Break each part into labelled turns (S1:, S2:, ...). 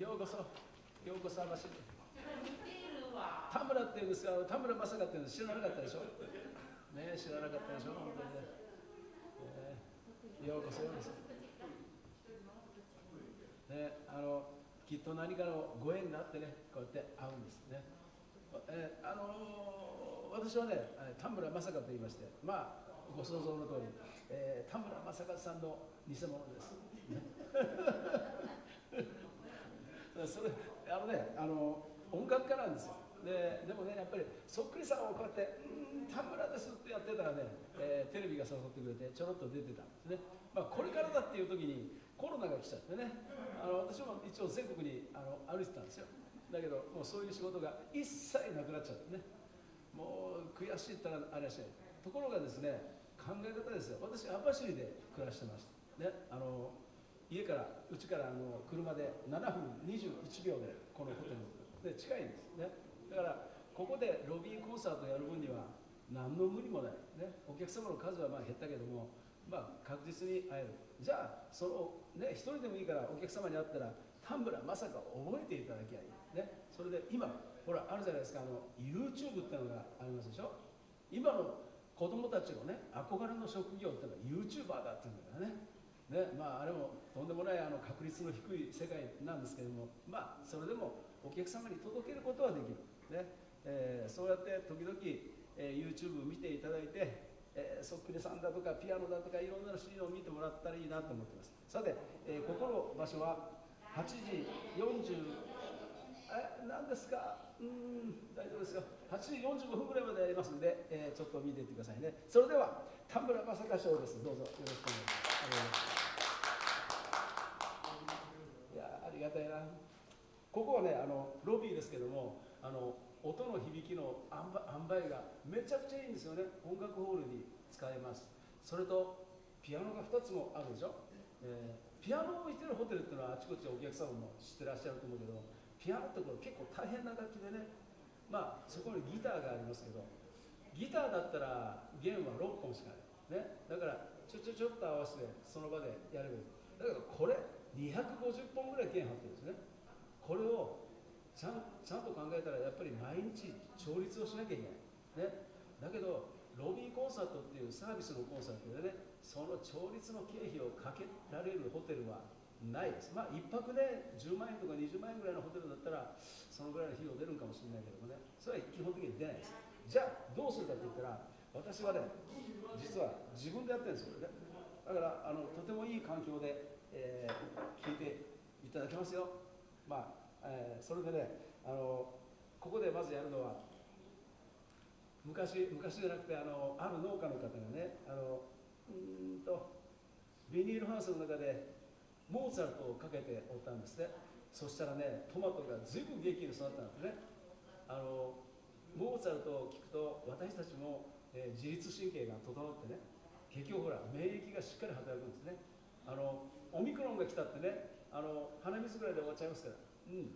S1: ようこそ。ようこそ網走田村っていうんですが田村正香っていうの知らなかったでしょ？ね知らなかったでしょ本当にね、えー、ようこそようこそ。ねあのきっと何かのご縁があってねこうやって会うんですね、えー、あのー、私はね田村正香と言いましてまあご想像の通り、えー、田村正和さんの偽物です。それあのねあの音楽家なんですよ。ででもねやっぱりそっくりさんをこうやって「うん田村です」ってやってたらね、えー、テレビが誘ってくれてちょろっと出てたんですね、まあ、これからだっていう時にコロナが来ちゃってねあの私も一応全国にあの歩いてたんですよだけどもうそういう仕事が一切なくなっちゃってねもう悔しいったらあれはしないところがですね考え方ですよ。私網走で暮らしてました。ねあの家からうちからあの車で7分21秒でこのホテルで近いんです。ね。だからここでロビーコンサートやる分には何の無理もない、ね、お客様の数はまあ減ったけども、まあ、確実に会える。じゃあそのね一人でもいいからお客様に会ったら田村まさか覚えていただきゃいい、ね、それで今ほらあるじゃないですか。あの YouTube ってのがありますでしょ。今の子供たちのね憧れの職業っていうのは YouTuber だっていうんだからね。ねまあ、あれもとんでもないあの確率の低い世界なんですけども、まあ、それでもお客様に届けることはできる、ねえー、そうやって時々、えー、YouTube 見ていただいて、えー、そっくりさんだとかピアノだとかいろんなシーンを見てもらったらいいなと思ってます。さて、えー、ここの場所は8時40え何ですか？うん大丈夫ですよ。8時45分ぐらいまでやりますんで、えー、ちょっと見ていってくださいね。それでは田村正香賞です。どうぞ。よろしくお願いします。いやありがたいな。ここはねあのロビーですけどもあの音の響きの塩梅がめちゃくちゃいいんですよね。音楽ホールに使えます。それとピアノが2つもあるでしょ、えー、ピアノを置いてるホテルっていうのはあちこちお客様も知ってらっしゃると思うけどピアノってこれ結構大変な楽器でね。まあそこにギターがありますけどギターだったら弦は6本しかない、ね、だからちょちょちょっと合わせてその場でやればいい。だけどこれ250本ぐらい弦張ってるんですね。これをちゃんちゃんと考えたらやっぱり毎日調律をしなきゃいけない、ね、だけどロビーコンサートっていうサービスのコンサートでねその調律の経費をかけられるホテルはないです。まあ、1泊で10万円とか20万円ぐらいのホテルだったら、そのぐらいの費用出るかもしれないけどもね、それは基本的に出ないです。じゃあ、どうするかって言ったら、私はね、実は自分でやってるんですよね。だから、あのとてもいい環境で、えー、聞いていただけますよ。まあ、えー、それでね、あのここでまずやるのは、昔昔じゃなくてあのある農家の方がねあのうんとビニールハウスの中でモーツァルトをかけておったんですね。そしたらねトマトが随分元気に育ったんですね。あのモーツァルトを聞くと私たちも、えー、自律神経が整ってね結局ほら免疫がしっかり働くんですね。あのオミクロンが来たってねあの鼻水ぐらいで終わっちゃいますから。うん。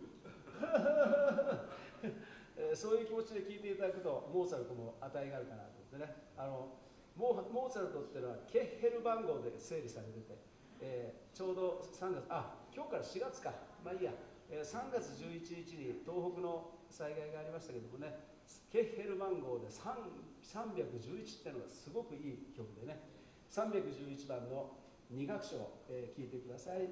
S1: えー、そういう気持ちで聞いていただくとモーツァルトも値があるかなと思ってね。あのモーツァルトっていうのはケッヘル番号で整理されててえー、ちょうど3月あ今日から4月か。まあいいや、えー、3月11日に東北の災害がありましたけどもねケッヘル番号で311っていうのがすごくいい曲でね。311番の2楽章、えー、いてください。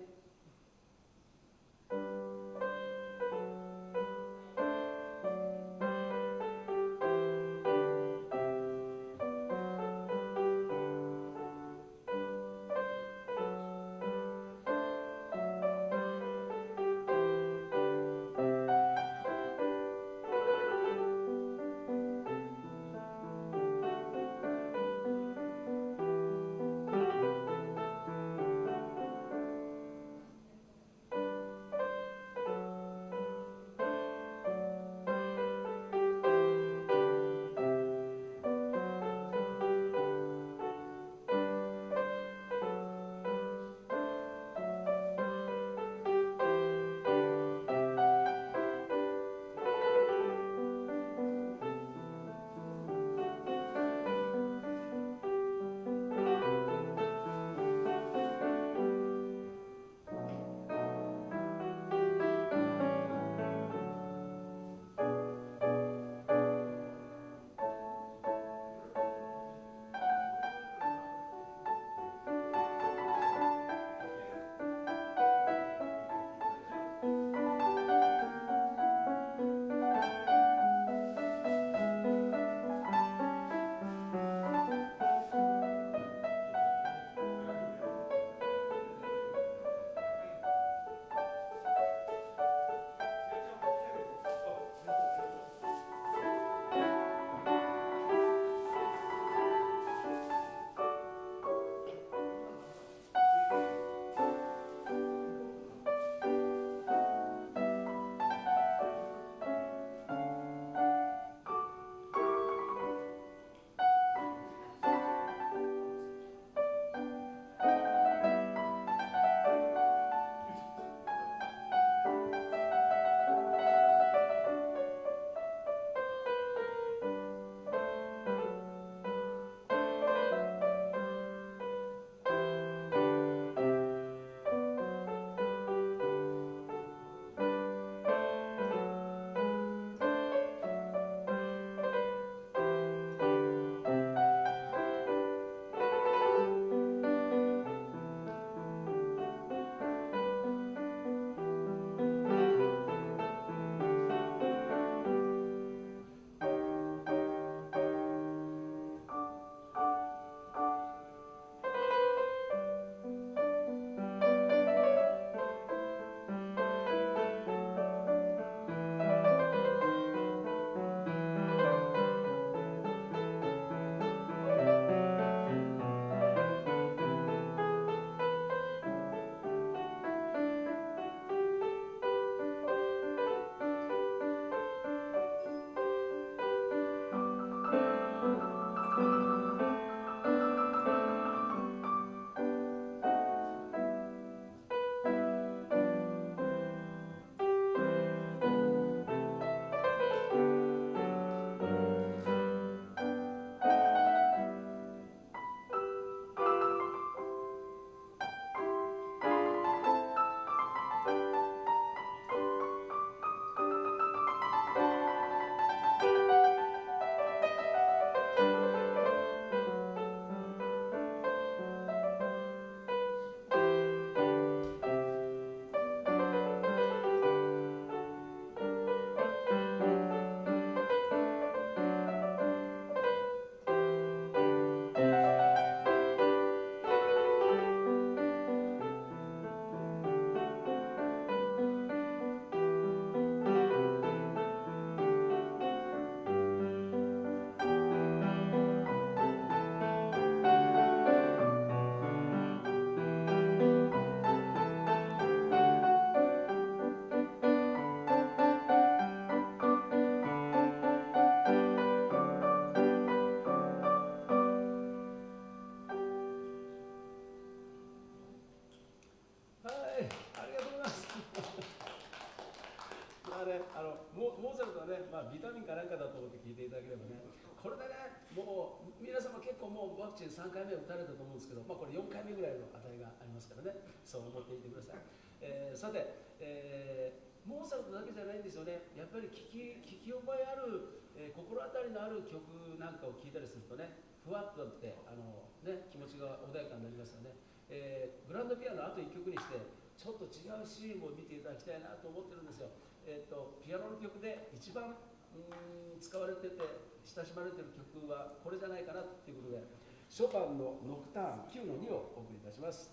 S1: あのモモーザルトはね、まあ、ビタミンかなんかだと思って聞いていただければね。これでねもう皆様結構もうワクチン3回目打たれたと思うんですけど、まあ、これ4回目ぐらいの値がありますからね。そう思っていてください、えー、さて、えー、モーツァルトだけじゃないんですよね。やっぱり聞き聞き覚えある、えー、心当たりのある曲なんかを聴いたりするとねふわっとってあの、ね、気持ちが穏やかになりますよね、えー、グランドピアノあと1曲にしてちょっと違うシーンも見ていただきたいなと思ってるんですよ、えーと、ピアノの曲で一番使われてて親しまれてる曲はこれじゃないかなっていうことでショパンのノクターン9の2をお送りいたします。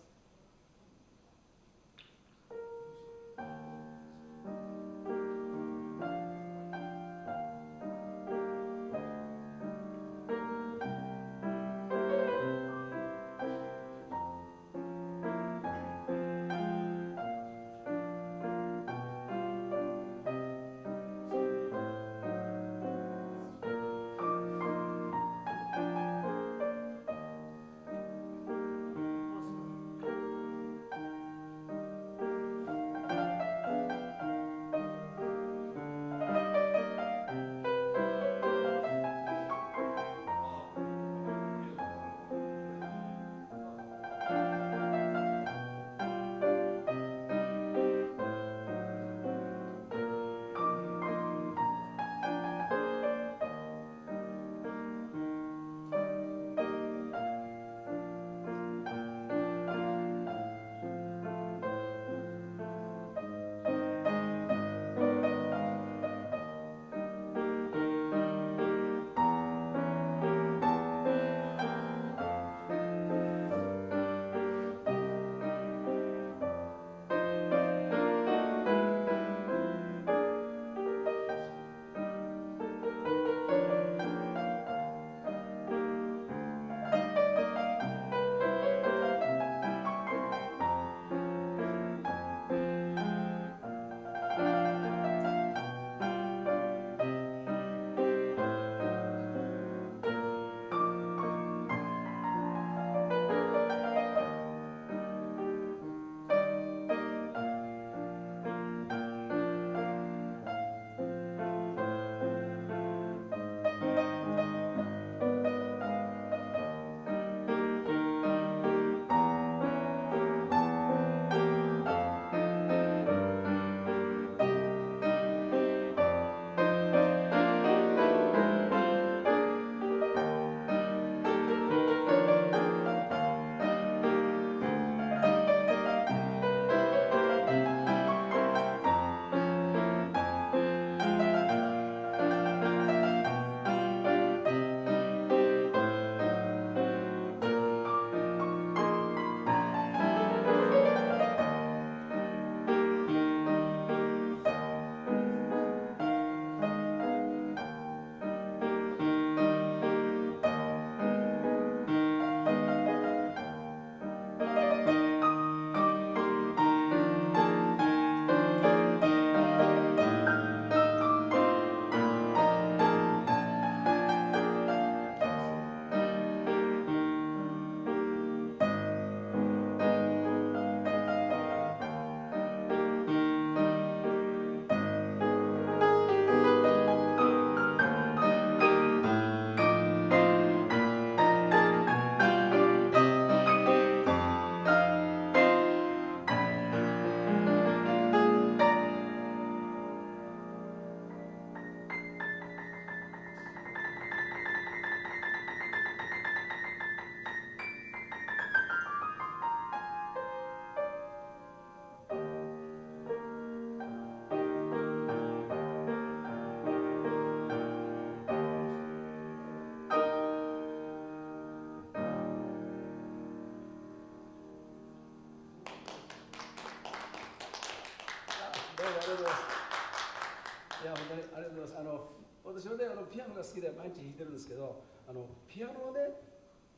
S1: あの私はねあのピアノが好きで毎日弾いてるんですけどあのピアノで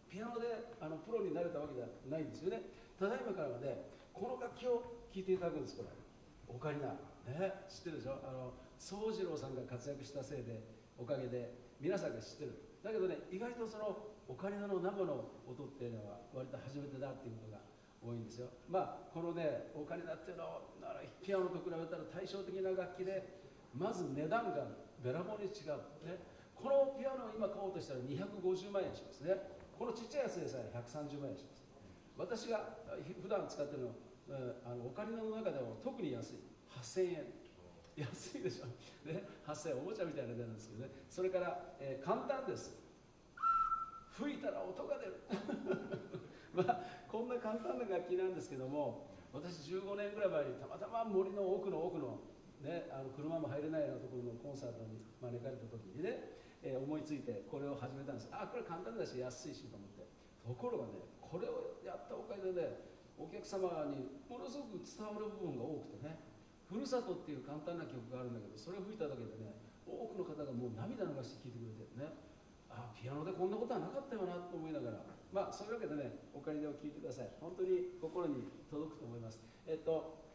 S1: ピアノであのプロになれたわけじゃないんですよね。ただいまからはねこの楽器を聴いていただくんですこれ。オカリナ。ね知ってるでしょ？あの宗次郎さんが活躍したせいでおかげで皆さんが知ってる。だけどね意外とそのオカリナの生の音っていうのは割と初めてだっていうことが多いんですよ。まあこのねオカリナっていうのをピアノと比べたら対照的な楽器でまず値段がべらぼうに違う、ね、このピアノを今買おうとしたら250万円しますね。このちっちゃいやつでさえ130万円します。私が普段使ってるのあのオカリナの中でも特に安い。8000円。安いでしょ、ね、8000円おもちゃみたいな値段ですけどね。それから、えー、簡単です。吹いたら音が出る。まあこんな簡単な楽器なんですけども私15年ぐらい前にたまたま森の奥の奥の,、ね、あの車も入れないようなところのコンサートに招かれた時にね、えー、思いついてこれを始めたんです。あこれ簡単だし安いしと思って。ところがねこれをやったおかげでねお客様にものすごく伝わる部分が多くてねふるさとっていう簡単な曲があるんだけどそれを吹いただけでね多くの方がもう涙流して聴いてくれてね。あピアノでこんなことはなかったよなと思いながら。まあそういうわけでねお借りでを聴いてください。本当に心に届くと思います。えっと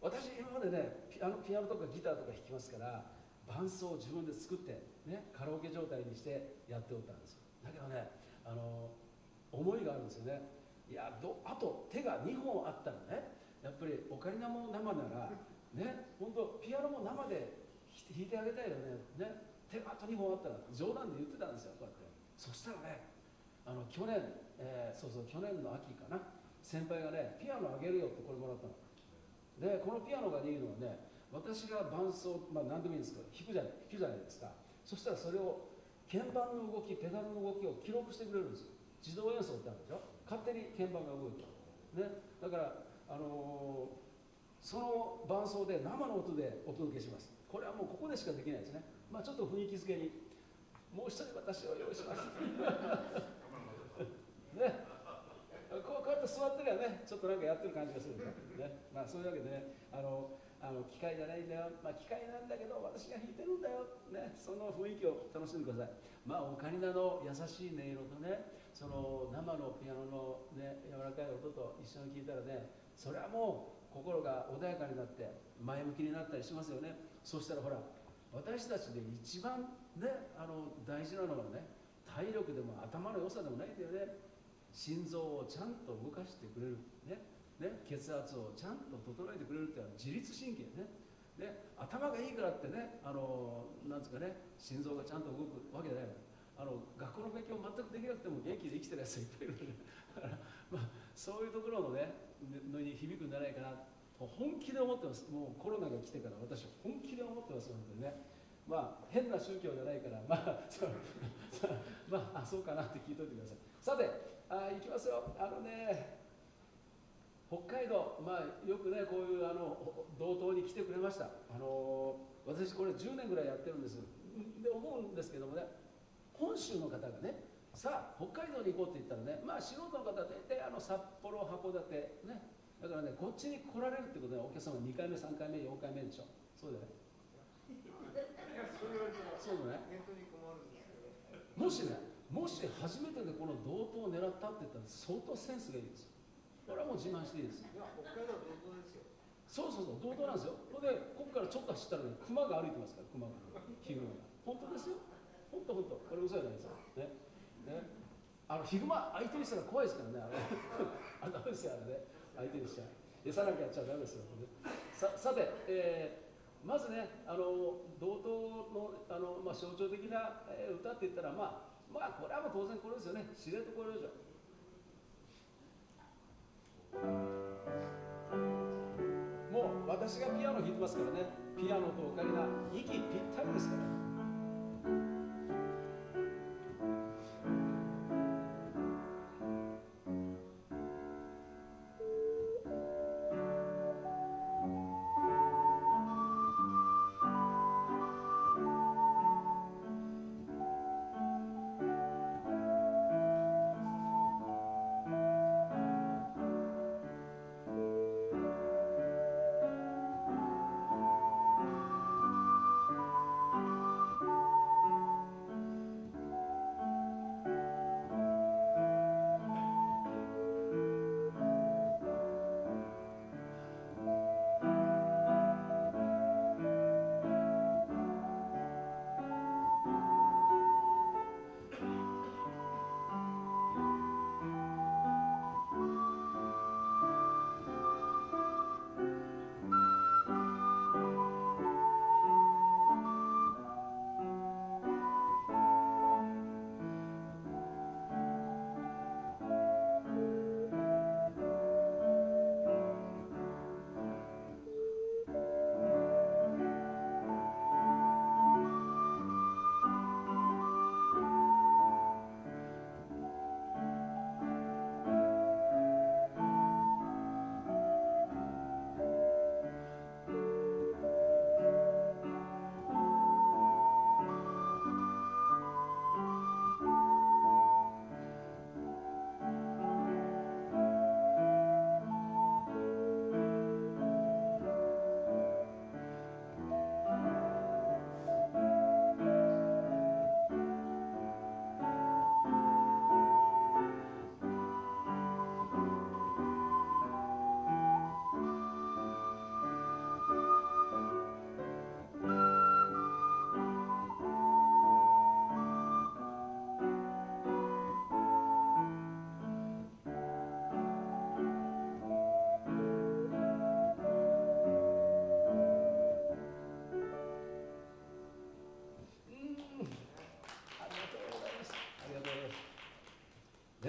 S1: 私今までねピアノピアノとかギターとか弾きますから伴奏を自分で作ってねカラオケ状態にしてやっておったんですよ。だけどねあの思いがあるんですよね。いやどあと手が2本あったらねやっぱりオカリナも生ならね本当ピアノも生で弾いてあげたいよねね手があと2本あったら冗談で言ってたんですよこうやって。そしたらねあの去年、えー、そうそう去年の秋かな先輩がねピアノあげるよってこれもらったの。でこのピアノがいいのはね私が伴奏まあ何でもいいんですけど弾くじゃない弾くじゃないですか。そしたらそれを鍵盤の動きペダルの動きを記録してくれるんですよ。自動演奏ってあるでしょ。勝手に鍵盤が動いて。る、ね、だから、あのー、その伴奏で生の音でお届けします。これはもうここでしかできないですね、まあ、ちょっと雰囲気づけにもう一人私を用意します。ねって座ってりゃねちょっとなんかやってる感じがするんだよね、まあ、そういうわけでねあのあの機械じゃないんだよ、まあ、機械なんだけど私が弾いてるんだよ、ね、その雰囲気を楽しんでください。まあオカリナの優しい音色とねその生のピアノの、ね、柔らかい音と一緒に聴いたらねそれはもう心が穏やかになって前向きになったりしますよね。そしたらほら私たちで一番ねあの大事なのはね体力でも頭の良さでもないんだよね。心臓をちゃんと動かしてくれる、ね。ね、血圧をちゃんと整えてくれるっていうのは自律神経ね。ね。頭がいいからってねあのなんですかね心臓がちゃんと動くわけじゃないあの学校の勉強全くできなくても元気で生きてるやついっぱいいるだから まあそういうところのねのに響くんじゃないかな。本気で思ってます。もうコロナが来てから私は本気で思ってます本当にね。まあ変な宗教じゃないからまあそうまあそうかなって聞いといてください。さてあ行きますよ。あのね北海道、まあ、よくねこういうあの道東に来てくれました。あの私これ10年ぐらいやってるんです。で思うんですけどもね本州の方がねさあ北海道に行こうって言ったらねまあ素人の方は大体あの札幌函館ね。だからねこっちに来られるってことはお客様2回目3回目4回目でしょ。そうだよね。そうだね。もしねもし初めてでこの道東を狙ったって言ったら相当センスがいいです。よこれはもう自慢していいです。
S2: 北海道道東ですよ。
S1: そうそうそう道東なんですよ。それでここからちょっと走ったらね熊が歩いてますから熊が。ヒグマが本当ですよ。本当本当。これ嘘じゃないですよ。ね。ね。あのヒグマ相手にしたら怖いですからねあれ。あれダメですよあれね。相手にしちゃ餌なんかやっちゃダメですよ、ね、ささて、えー、まずねあの道東のあの、まあ、象徴的な、えー、歌って言ったらまあまあこれはもう当然これですよね。知床旅情もう私がピアノ弾いてますからね。ピアノとオカリナ息ぴったりですから。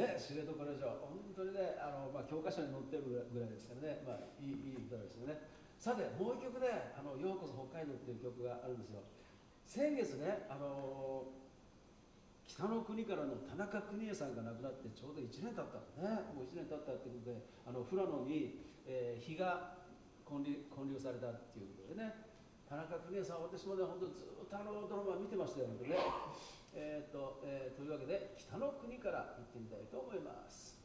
S1: ね、知床でしょ、本当にね、あのまあ、教科書に載ってるぐらいですからね、まあ、いいいい歌ですよね。さて、もう一曲ね、あのようこそ北海道っていう曲があるんですよ。先月ね、あの北の国からの田中邦衛さんが亡くなってちょうど1年経ったねもう1年経ったっていうことであの富良野に、えー、日が建立建立されたっていうことでね田中邦衛さん私もね本当ずっとあのドラマ見てましたよねえーとえー、というわけで北の国から行ってみたいと思います。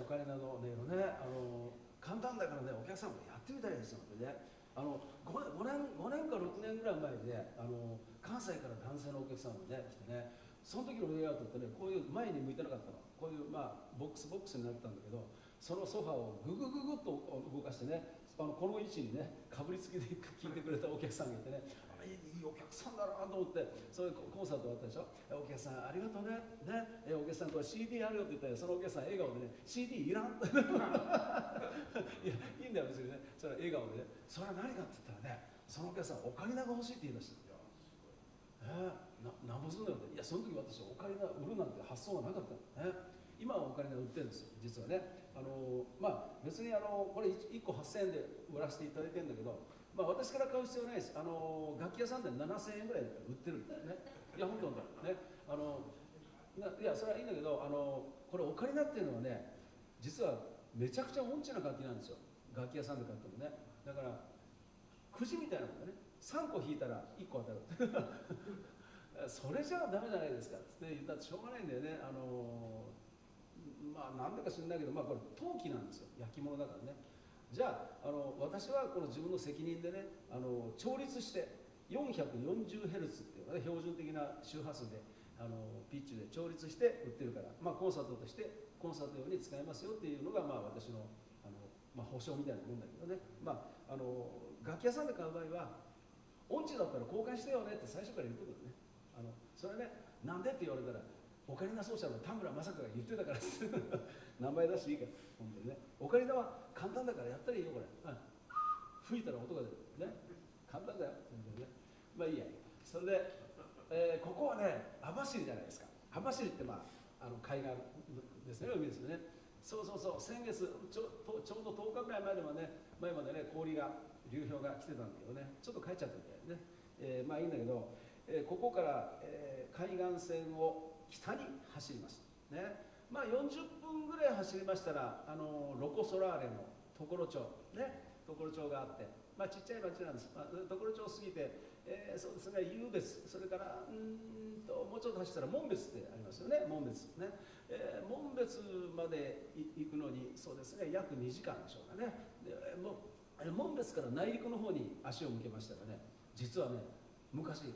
S1: でしょうこのオカリナの音色ねあの簡単だからねお客さんもやってみたいですよね。あの 5, 年 5, 年か6年ぐらい前にねあの関西から男性のお客さんがね来てね。その時のレイアウトってねこういう前に向いてなかったの。こういうまあボックスボックスになったんだけどそのソファをググググっと動かしてねあのこの位置にねかぶりつきで聞いてくれたお客さんがいてね。いいお客さんだなと思ってそういうコンサート終わったでしょお客さんありがとうねねえお客さんこれ CD あるよって言ったらそのお客さん笑顔でね CD いらん いやいいんだよ別にね。それは笑顔でねそれは何かって言ったらねそのお客さんオカリナが欲しいって言い出したんですよえー、ななんぼすんだよっていやその時私オカリナ売るなんて発想がなかったのね今はオカリナ売ってるんですよ実はね。あのまあ別にあのこれ 1, 個8000円で売らせていただいてるんだけどまあ、私から買う必要ないです。あの楽器屋さんで7000円ぐらい売ってるんですね。いや本当本当ね。あのいやそれはいいんだけどあのこれオカリナっていうのはね実はめちゃくちゃ音痴な楽器なんですよ。楽器屋さんで買ってもね。だからくじみたいなもんね。3個引いたら1個当たる。それじゃダメじゃないですかって言ったらしょうがないんだよね。あのまあなんでか知らないけど、まあ、これ陶器なんですよ。焼き物だからね。じゃああの私はこの自分の責任でねあの調律して 440Hz っていうのが、ね、標準的な周波数であのピッチで調律して売ってるから、まあ、コンサートとしてコンサート用に使えますよっていうのが、まあ、私のあの、まあ、保証みたいなもんだけどね、まあ、あの楽器屋さんで買う場合は音痴だったら交換してよねって最初から言ってくるね。あのそれねなんでって言われたらオカリナ奏者の田村正香が言ってたからです名前出していいから本当にね。オカリナは簡単だからやったらいいよこれ、うん、吹いたら音が出る。ね。簡単だよ本当にね。まあいいや。それで、えー、ここはね網走じゃないですか。網走ってまああの海岸ですね。海ですよね。そうそうそう。先月ちょちょうど10日ぐらい前でもね前までね氷が流氷が来てたんだけどね。ちょっと帰っちゃったみたいね、えー、まあいいんだけど、えー、ここから、えー、海岸線を北に走ります。ね。まあ、40分ぐらい走りましたらあのロコ・ソラーレの常呂町、ね、常呂町があって、まあ、ちっちゃい町なんです、まあ、常呂町過ぎて、えー、そうですね湧別それからうんともうちょっと走ったら門別ってありますよね。門別ね、えー、門別まで行くのにそうですね約2時間でしょうかね。でもう門別から内陸の方に足を向けましたらね実はね昔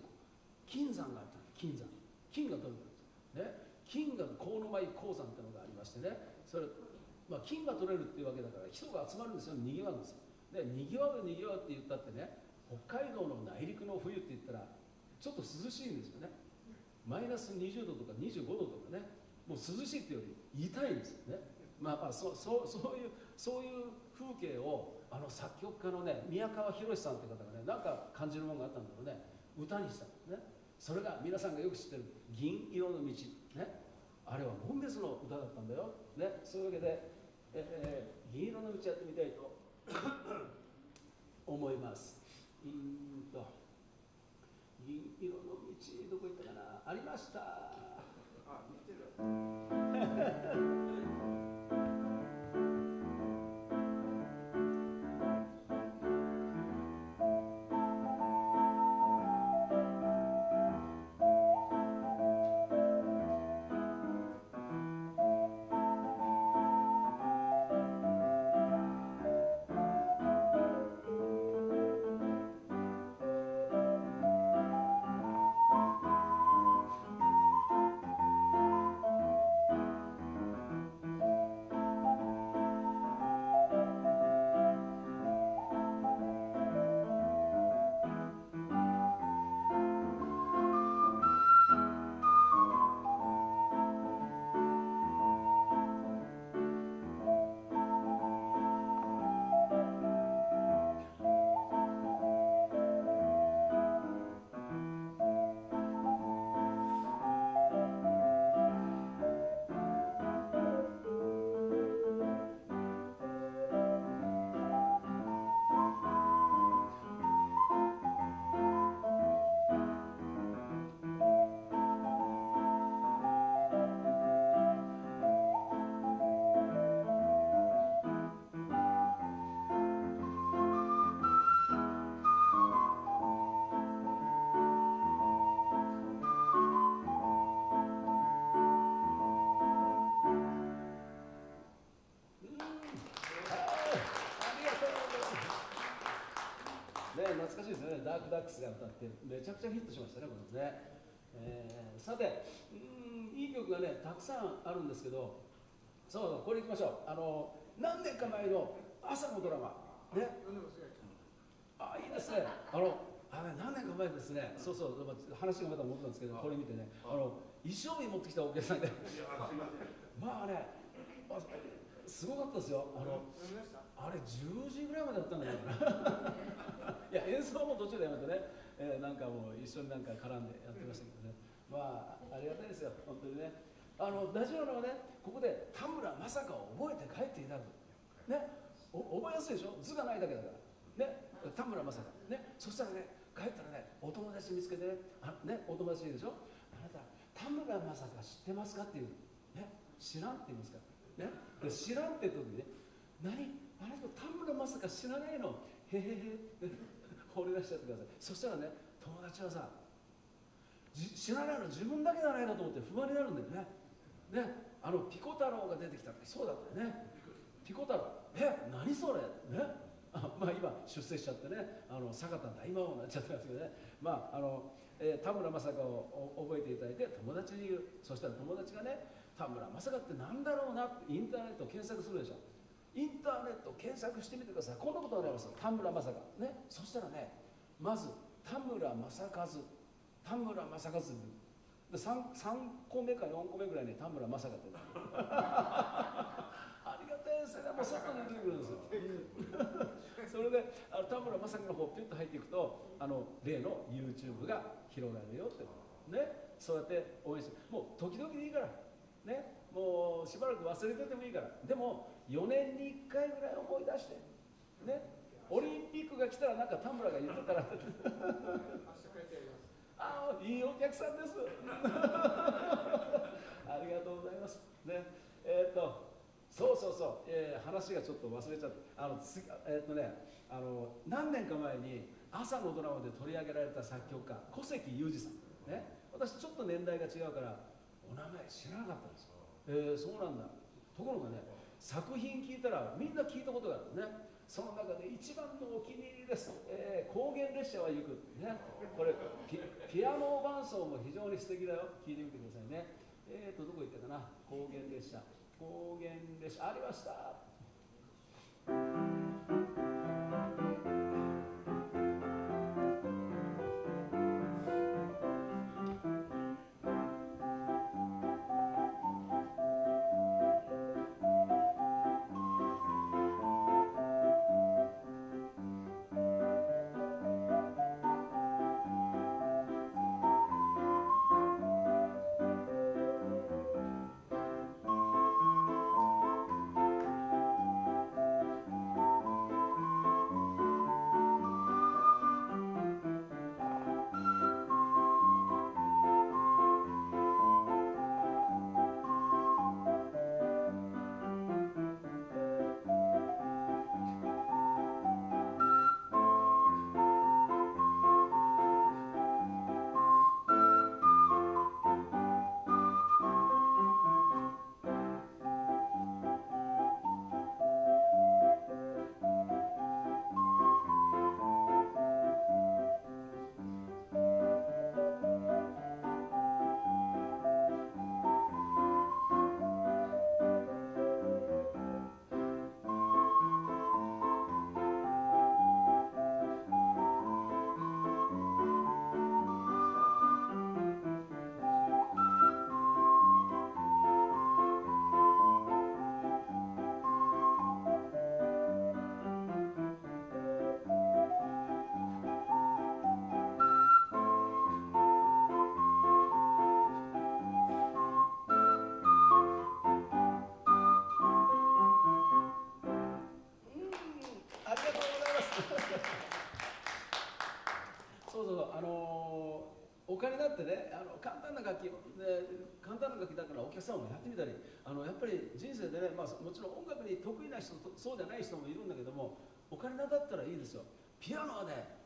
S1: 金山があった金山。金が取れたんですね。金が河野舞鉱山っていうのがありましてね。それまあ、金が取れるっていうわけだから人が集まるんですよ。にぎわうんですよ。でにぎわうにぎわうって言ったってね北海道の内陸の冬って言ったらちょっと涼しいんですよね。マイナス20度とか25度とかね。もう涼しいっていうより痛いんですよね。まあまあそそそういうそういう風景をあの作曲家のね宮川博さんって方がねなんか感じるものがあったんだろうね。歌にしたんですね。それが皆さんがよく知ってる「銀色の道」ね。あれは門別の歌だったんだよ、ね、そういうわけでえー、銀色の道やってみたいと 思います。うんと。銀色の道どこ行ったかな？ありました。あ見てる ックスが歌ってめちゃくちゃヒットしましたねこれね、えー、さてうんいい曲がねたくさんあるんですけどそうそうこれいきましょう。あの何年か前の朝のドラマ。ね。あいいですね。あのあれ何年か前ですね。そうそう話がまた戻ったんですけどこれ見てね。あの衣装に持ってきたお客さんで。まあねすごかったですよ。あのあれ10時ぐらいまでやったんだけどな。いや演奏も途中でやめてね、えー、なんかもう一緒になんか絡んでやってましたけどね。まあありがたいですよ。本当にね。あの大事なのはねここで田村まさかを覚えて帰っていただくね覚えやすいでしょ？図がないだけだから。ね。田村まさかね。そしたらね帰ったらねお友達見つけてね。あねお友達でしょ？あなた田村まさか知ってますか？っていうね。知らんって言いますから。ね。で知らんって言った時にね何？あの人田村まさか知らないの。へへへ。放り出しちゃってください。そしたらね友達はさ知らないの。自分だけじゃないかと思って不安になるんだよね。ね。あのピコ太郎が出てきた時そうだったよね。ピコ太郎。え何それ。ね。あまあ今出世しちゃってね。あの坂田大魔王になっちゃってますけどね。まああの、えー、田村正香を覚えていただいて友達に言う。そしたら友達がね田村正香って何だろうなってインターネット検索するでしょ。インターネット検索してみてください。こんなことがあります。田村正和。ね。そしたらねまず田村正和。田村正和で 3, 3個目か4個目ぐらいに田村正和って ありがたいですねもう外に出てくるんですよ。それであの田村正和の方ピュッと入っていくとあの例の YouTube が広がるよってね。そうやって応援してもう時々でいいから。ね。もうしばらく忘れててもいいから。でも4年に1回ぐらい思い出して。ね。オリンピックが来たらなんか田村が言ってたら。ああいいお客さんです。ありがとうございます。ね。えー、っとそうそうそう、えー、話がちょっと忘れちゃったあのつえー、っとねああの何年か前に朝のドラマで取り上げられた作曲家小関裕二さん。ね。私ちょっと年代が違うからお名前知らなかったんですよ。えー、そうなんだ。ところがね作品聞いたらみんな聞いたことがあるね。その中で一番のお気に入りです、えー、高原列車は行く、ね、これピアノ伴奏も非常に素敵だよ。聞いてみてくださいね。えーとどこ行ったかな？高原列車。高原列車。ありました。ってねあの簡単な楽器、ね、簡単な楽器だからお客さんもやってみたりあのやっぱり人生でね、まあ、もちろん音楽に得意な人とそうじゃない人もいるんだけどもオカリナだったらいいですよ。ピアノはね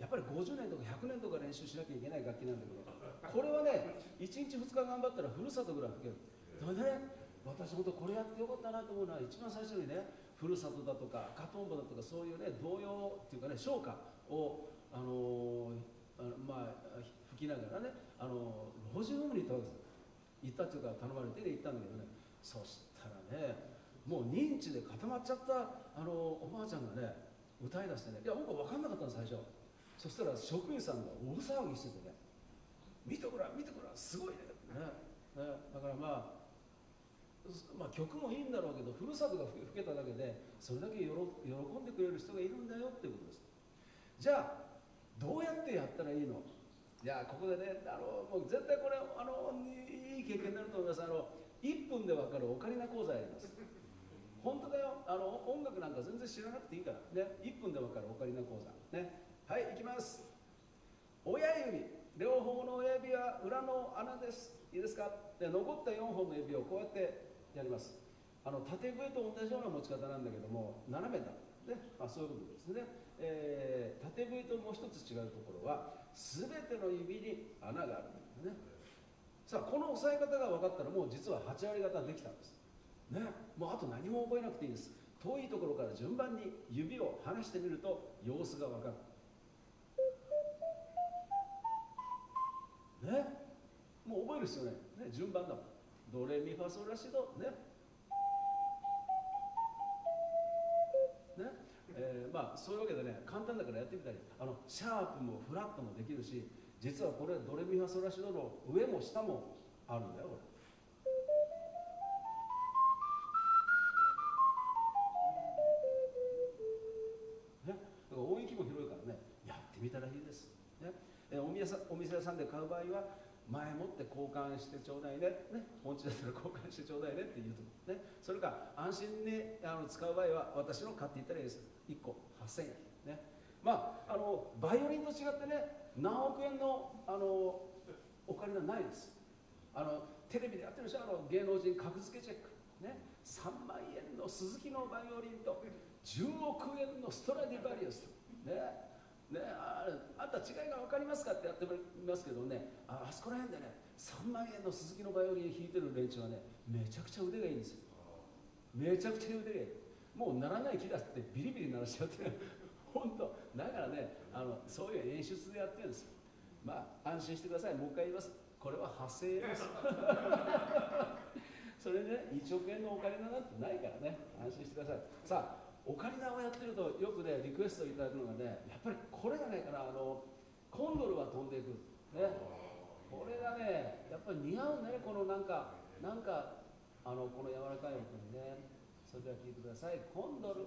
S1: やっぱり50年とか100年とか練習しなきゃいけない楽器なんだけどこれはね1日2日頑張ったらふるさとぐらい吹ける。だね私本当これやってよかったなと思うのは一番最初にねふるさとだとかカトンボだとかそういうね童謡っていうかね唱歌をあのー、あのまあきながらねあの老人ホームに行ったわけです行ったっていうか頼まれて、ね、行ったんだけどね。そしたらねもう認知で固まっちゃったあのおばあちゃんがね歌いだしてねいや僕は分かんなかったの最初。そしたら職員さんが大騒ぎしててね。見てごらん見てごらんすごいね。ねねだからまあまあ、曲もいいんだろうけどふるさとが吹けただけでそれだけ喜んでくれる人がいるんだよっていうことです。じゃあどうやってやったらいいの？いやここでねあのもう絶対これあのいい経験になると思います。あの1分で分かるオカリナ講座やります。本当だよ。あの音楽なんか全然知らなくていいからね1分で分かるオカリナ講座。ね。はい行きます。親指両方の親指は裏の穴です。いいですか？で残った4本の指をこうやってやります。あの縦笛と同じような持ち方なんだけども斜めだ。ね、まあ、そういうことですね、えー、縦笛ともう一つ違うところは全ての指に穴があるんですね。さあこの押さえ方が分かったらもう実は8割方できたんです。ね。もうあと何も覚えなくていいです。遠いところから順番に指を離してみると様子が分かる。ね。もう覚える必要ない。ね順番だもん。ドレミファソラシド。ねね。まあそういうわけでね簡単だからやってみたりあのシャープもフラットもできるし実はこれドレミファソラシドの上も下もあるんだよこれ。ね、だから音域も広いからねやってみたらいいです、ね？え、お店お店屋さんで買う場合は前もって交換してちょうだいね。ね？本地だったら交換してちょうだいねって言うと。ね？それか安心にあの使う場合は私の買っていったらいいです。1個。8000円ね。まああのバイオリンと違ってね何億円のあのお金はないです。あのテレビでやってるでしょあの芸能人格付けチェックね。3万円の鈴木のバイオリンと10億円のストラディバリウスね。ねああんた違いが分かりますかってやってますけどね。ああそこら辺でね3万円の鈴木のバイオリン弾いてる連中はねめちゃくちゃ腕がいいんですよ。めちゃくちゃ腕がいい。もうならない気だってビリビリ鳴らしちゃって本当だからねあのそういう演出でやってるんです。よまあ安心してください。もう一回言います。これは派生です。それで、ね、1億円のオカリナなんてないからね。安心してください。さあオカリナをやってるとよくねリクエストいただくのがねやっぱりこれがねからあのコンドルは飛んでいく。ね。これがねやっぱり似合うね。このなんかなんかあのこの柔らかい音にね。それでは聴いてください。コンドル。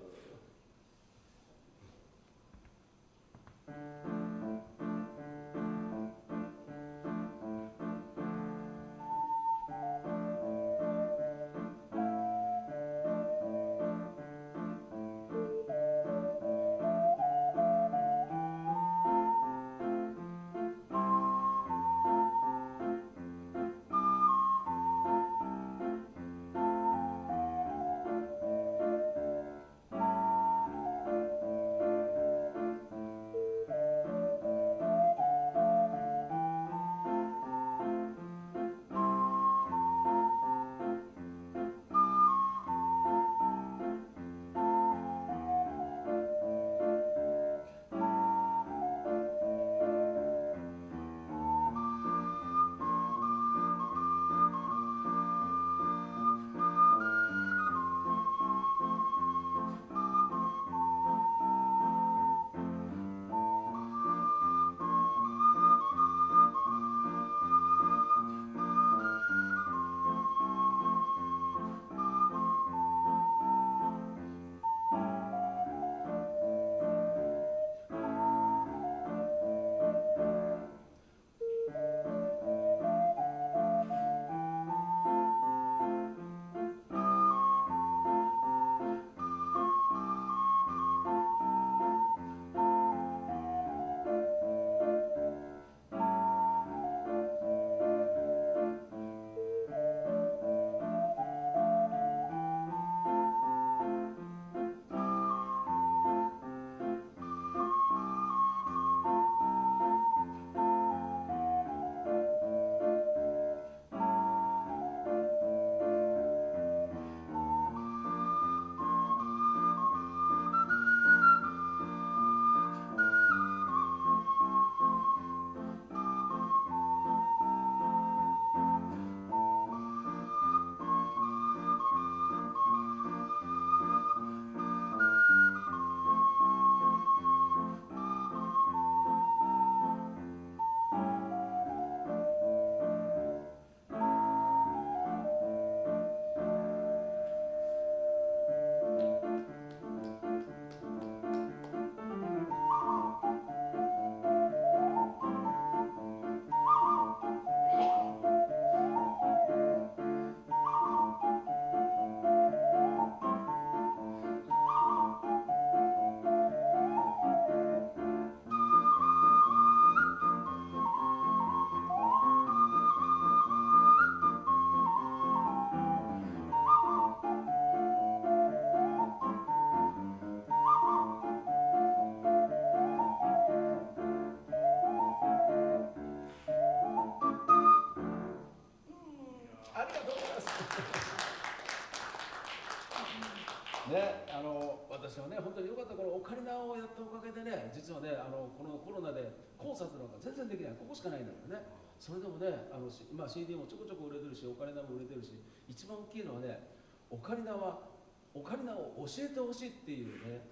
S1: 実はね、あのこのコロナでコンサートなんか全然できない、ここしかないんだからね、それでもね、あのまあ、CD もちょこちょこ売れてるし、オカリナも売れてるし、一番大きいのはね、オカリナは、オカリナを教えてほしいっていうね、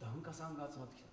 S1: 檀家さんが集まってきた、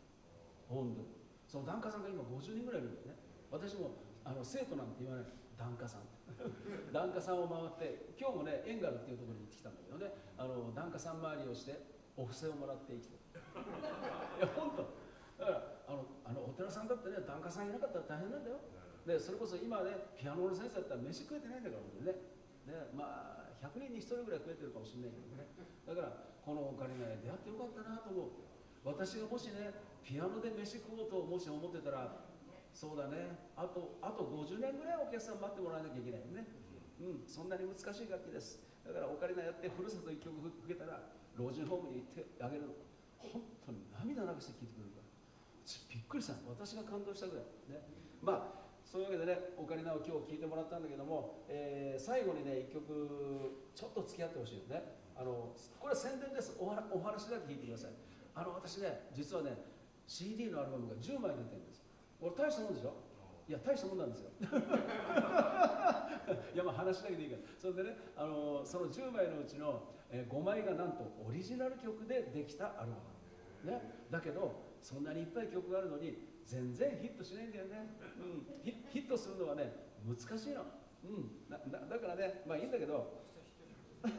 S1: 本当に。その檀家さんが今50人ぐらいいるんだよね。私もあの生徒なんて言わない。檀家さん。檀家さんを回って今日もねエンガルっていうところに行ってきたんだけどね。あの檀家さん回りをしてお布施をもらって生きていや本当。だからあのあのお寺さんだってね檀家さんいなかったら大変なんだよ。でそれこそ今ねピアノの先生だったら飯食えてないんだからね。ねまあ100人に1人ぐらい食えてるかもしれないけどね。だからこのお金ね出会ってよかったなと思う。私がもしねピアノで飯食おうともし思ってたらそうだね。あとあと50年ぐらいお客さん待ってもらわなきゃいけないよね。うん。そんなに難しい楽器です。だからオカリナやってふるさと一曲吹けたら老人ホームに行ってあげるの。本当に涙流して聴いてくれるびっくりした私が感動したぐらい。ね。まあそういうわけでねオカリナを今日聴いてもらったんだけども、えー、最後にね一曲ちょっと付き合ってほしいよね。あのこれ宣伝です。おはお話だけ聞いてください。あの私ね実はね CD のアルバムが10枚出てるんです。俺大したもんでしょ？いや大したもんなんですよ。いやまあ話だけでいいから。それでねあのその10枚のうちの、5枚がなんとオリジナル曲でできたアルバム、ね、だけどそんなにいっぱい曲があるのに全然ヒットしないんだよね、うん、ヒットするのはね難しいの、うん、だからねまあいいんだけど。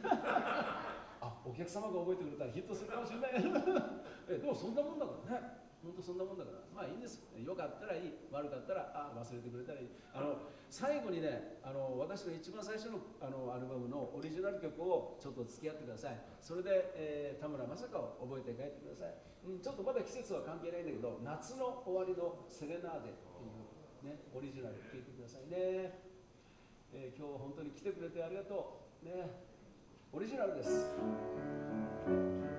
S1: あお客様が覚えてくれたらヒットするかもしれない えでもそんなもんだからね。本当そんなもんだから。まあいいんです。よかったらいい。悪かったらあ忘れてくれたらいい。あの最後にねあの私の一番最初のあのアルバムのオリジナル曲をちょっと付き合ってください。それで、えー、田村正香を覚えて帰ってください、うん、ちょっとまだ季節は関係ないんだけど夏の終わりのセレナーデっていうねオリジナル聴いてくださいね、えー、今日は本当に来てくれてありがとう。ねオリジナルです。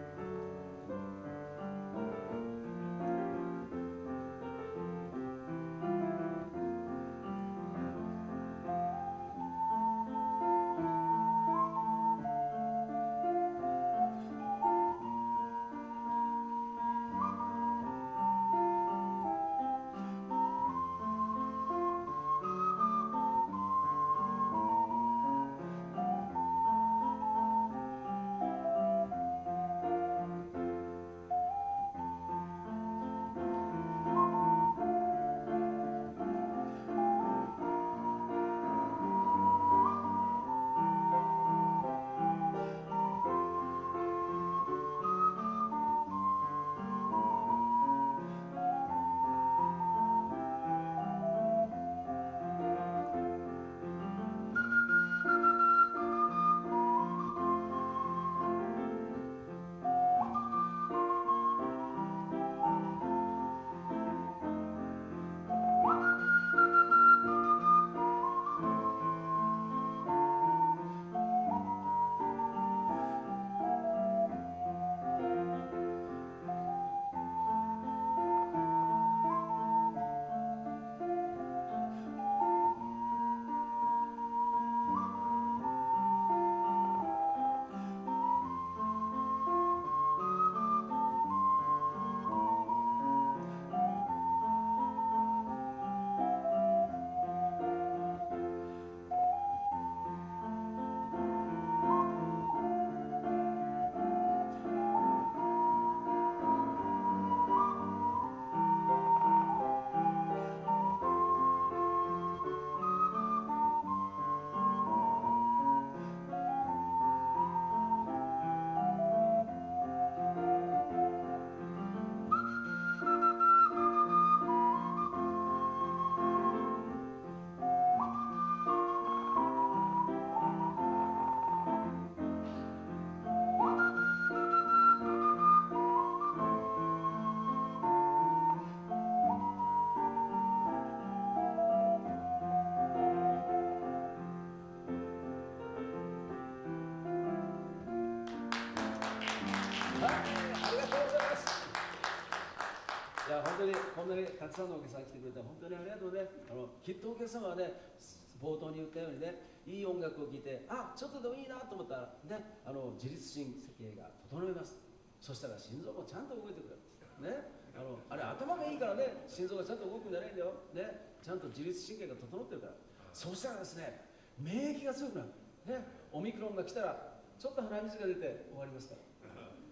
S1: たくさんのお客さん来てくれて本当にありがとうね。あのきっとお客様はね冒頭に言ったようにねいい音楽を聴いてあちょっとでもいいなと思ったらねあの自律神経が整います。そしたら心臓もちゃんと動いてくれる。ね。あのあれ頭がいいからね心臓がちゃんと動くんじゃないんだよ。ね。ちゃんと自律神経が整ってるから。そしたらですね免疫が強くなる。ね。オミクロンが来たらちょっと鼻水が出て終わりますから。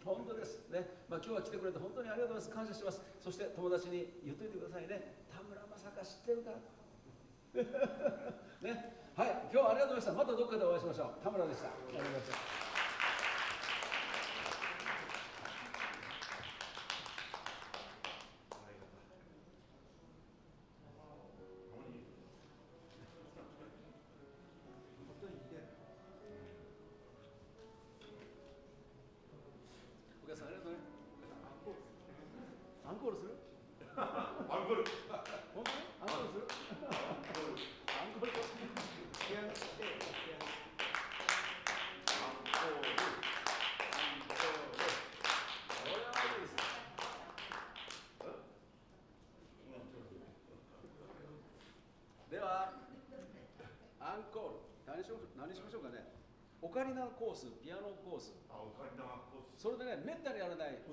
S1: 本当です。ね、まあ、今日は来てくれて本当にありがとうございます。感謝します。そして友達に言っといてくださいね。田村まさか知ってるか？ね。はい。今日はありがとうございました。またどっかでお会いしましょう。田村でした。ありがとうございました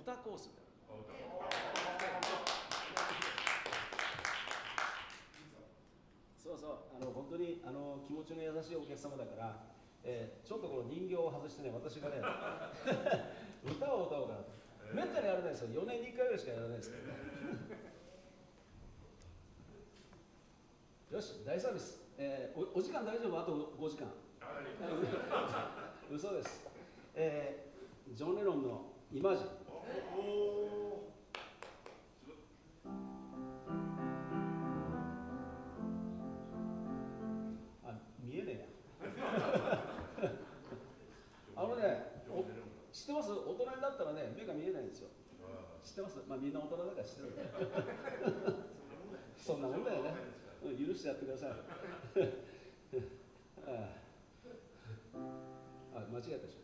S1: 歌コース
S2: あ歌
S1: そうそうあの本当にあの気持ちの優しいお客様だから、えーちょっとこの人形を外してね私がね 歌を歌おうかなと。めったにやらないですよ。4年に1回ぐらいしかやらないです。け どよし大サービス、えーおお時間大丈夫？あと5時間。嘘です、えージョン・レノンの「イマジン」。あ見えねえや。あのねお知ってます？大人になったらね目が見えないんですよ。知ってます？まあみんな大人だから知ってる。そんなもんだよね、うん、許してやってください。ああ。あ間違えたでしょ。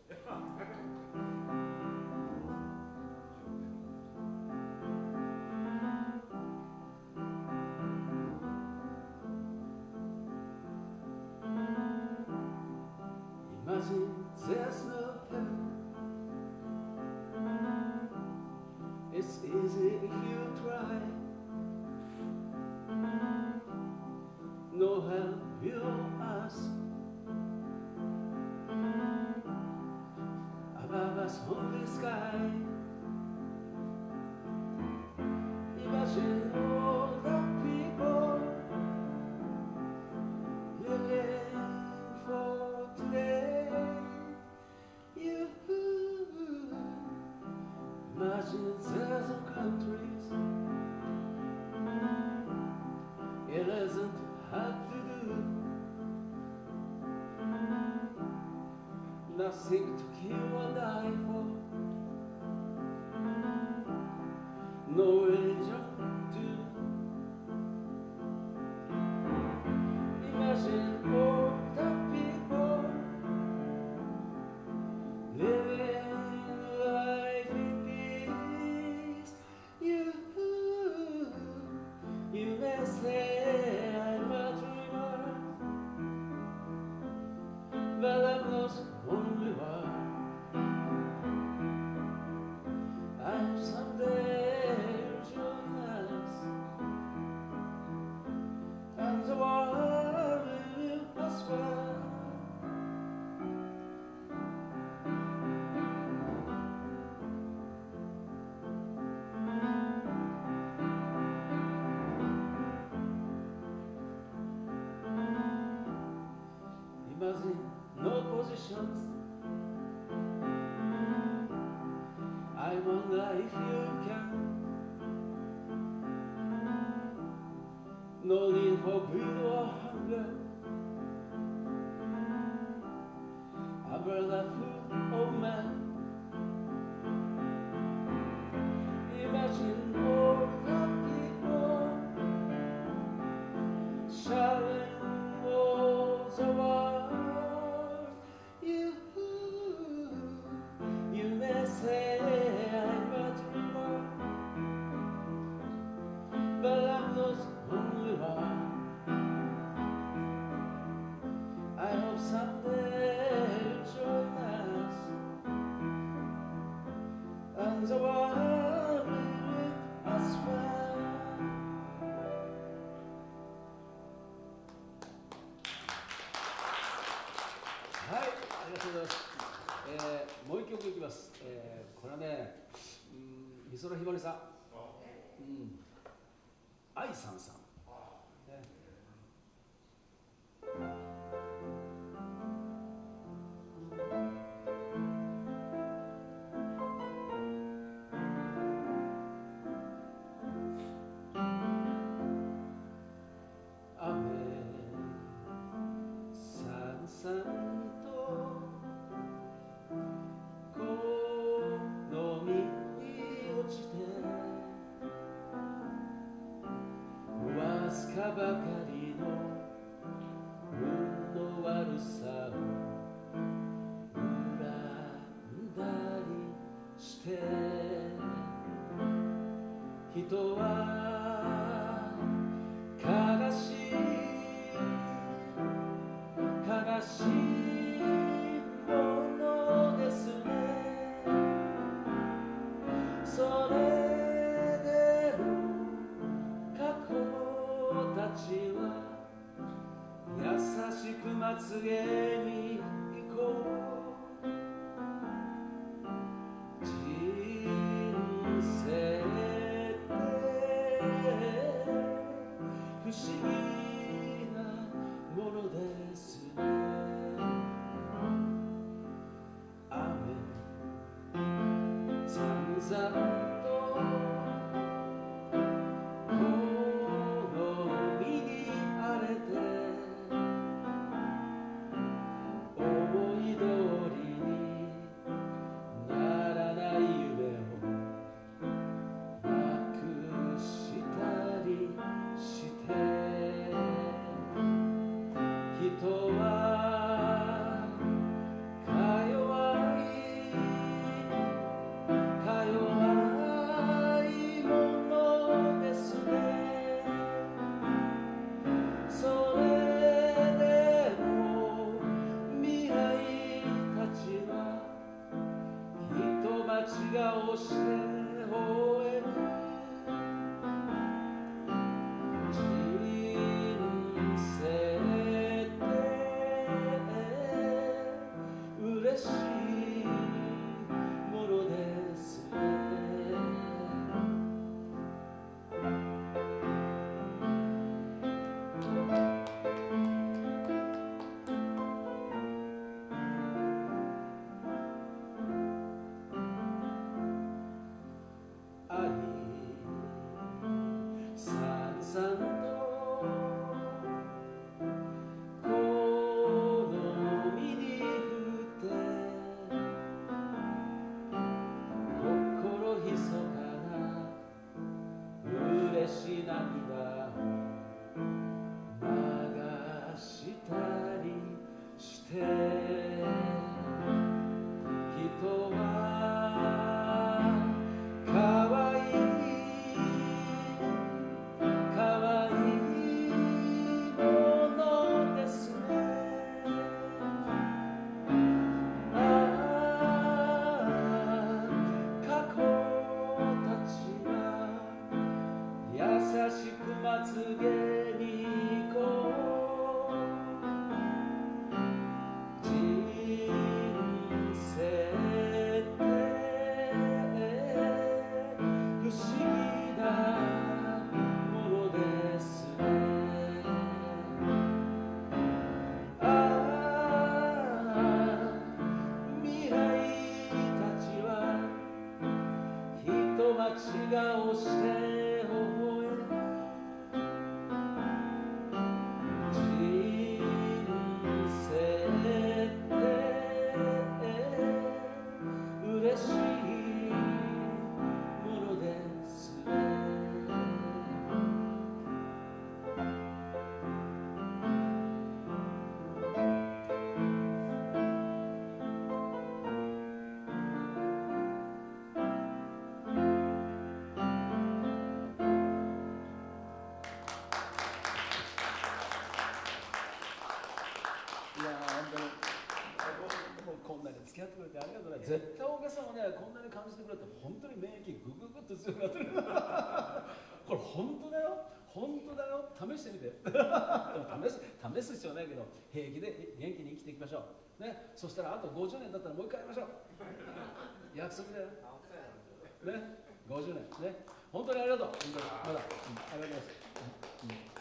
S1: 気グググッと強くなってる。これ本当だよ。本当だよ。試してみて。試す試す必要ないけど平気で元気に生きていきましょう、ね、そしたらあと50年だったらもう一回やりましょう。約束だよ。ね。50年。ね。本当にありがとう。本当に。まだ、うん、ありがとうございます、うんうん。